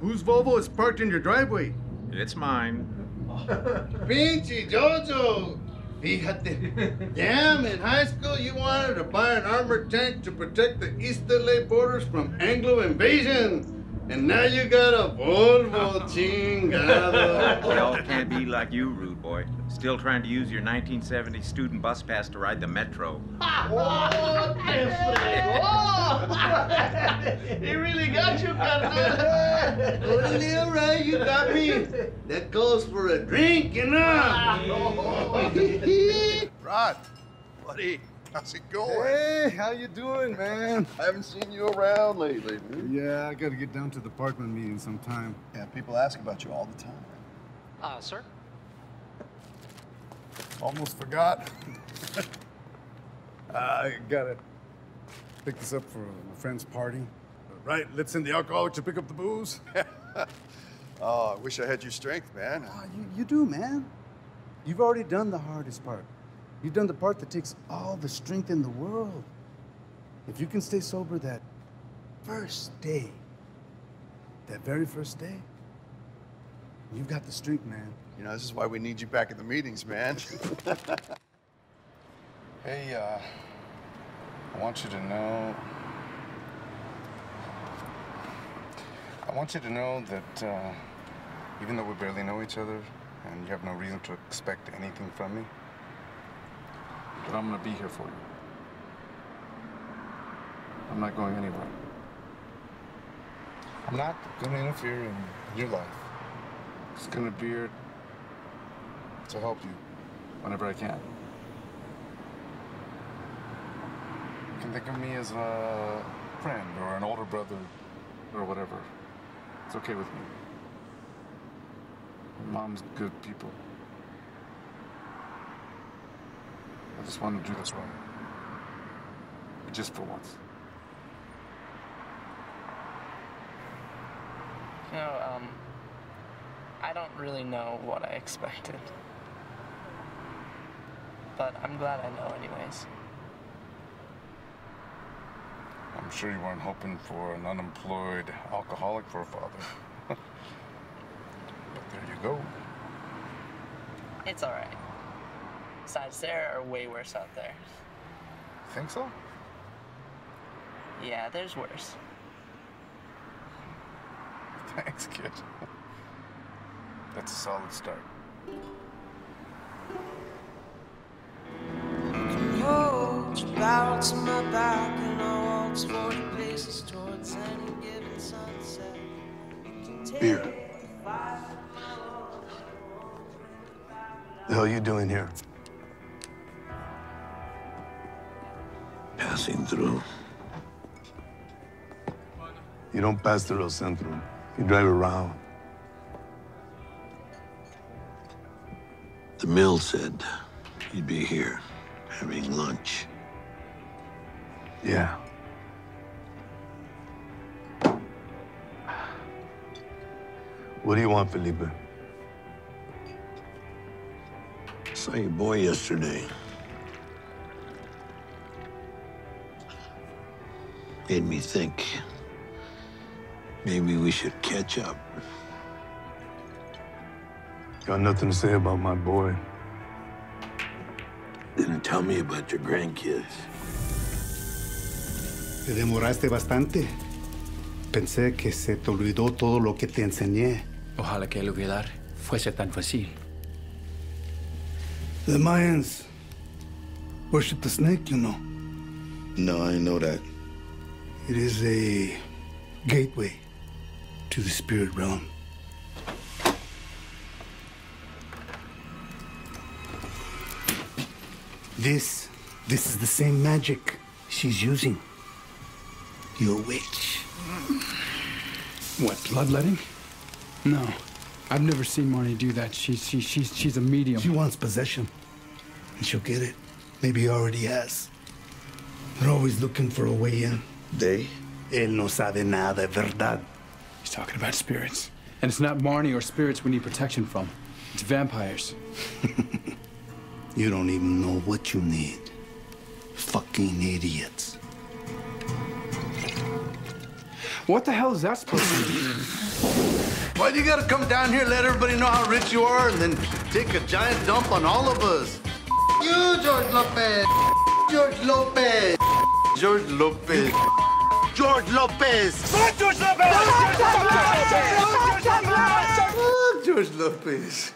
Whose Volvo is parked in your driveway? It's mine. Pinchy Jojo! Fíjate. Damn, in high school you wanted to buy an armored tank to protect the East LA borders from Anglo invasion. And now you got a Volvo chingado. Well, can't be like you, rude boy. Still trying to use your 1970 student bus pass to ride the metro. Oh, he really got you, carnal. Totally all right, you got me. That goes for a drink, you know. Rod, buddy, how's it going? Hey, how you doing, man? I haven't seen you around lately, dude. Yeah, I gotta get down to the department meeting sometime. Yeah, people ask about you all the time. Uh, sir? Almost forgot. I gotta pick this up for my friend's party. Right, let's send the alcoholic to pick up the booze. Oh, I wish I had your strength, man. Ah, you, you do, man. You've already done the hardest part. You've done the part that takes all the strength in the world. If you can stay sober that first day, that very first day, you've got the strength, man. You know, this is why we need you back at the meetings, man. Hey, uh, I want you to know. I want you to know that uh, even though we barely know each other and you have no reason to expect anything from me, that I'm gonna be here for you. I'm not going anywhere. I'm not gonna interfere in your life. Just gonna be here to help you whenever I can. You can think of me as a friend or an older brother or whatever. It's okay with me. Mom's good people. I just want to do this right. Just for once. You know, um, I don't really know what I expected. But I'm glad I know anyways. I'm sure you weren't hoping for an unemployed alcoholic for a father. but there you go. It's alright. Besides, there are way worse out there. Think so? Yeah, there's worse. Thanks, kid. That's a solid start. Hold your barrel to my back and I'll waltz 40 paces towards any given sunset. You can take Beer. the fire The hell you doing here? Through. You don't pass through El Centro. You drive around. The mill said you'd be here having lunch. Yeah. What do you want, Felipe? I Saw your boy yesterday. Made me think maybe we should catch up. Got nothing to say about my boy. Didn't tell me about your grandkids. Te demoraste bastante. Pensé que se te olvidó todo lo que te enseñé. Ojalá que el olvidar fuese tan fácil. The Mayans worship the snake, you know. No, I know that. It is a gateway to the spirit realm. This, this is the same magic she's using. You're a witch. What, bloodletting? No. I've never seen Marnie do that. She's, she, she's, she's a medium. She wants possession, and she'll get it. Maybe already has. They're always looking for a way in. They? Él no sabe nada, verdad? He's talking about spirits. And it's not Marnie or spirits we need protection from. It's vampires. You don't even know what you need. Fucking idiots. What the hell is that supposed to mean? Why do you gotta come down here, let everybody know how rich you are, and then take a giant dump on all of us? You, George Lopez. George Lopez. George Lopez. George Lopez. George Lopez. George Lopez.